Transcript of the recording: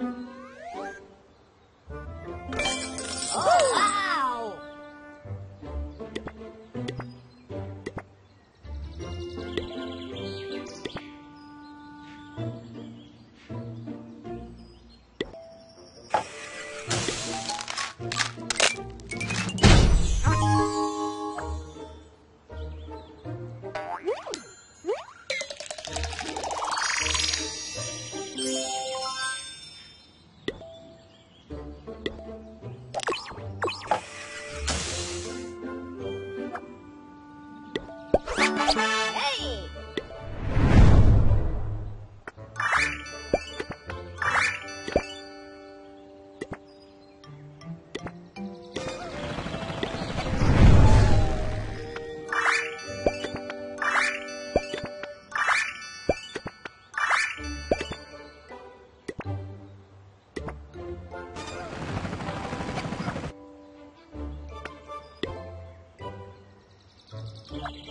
うん。What? Thank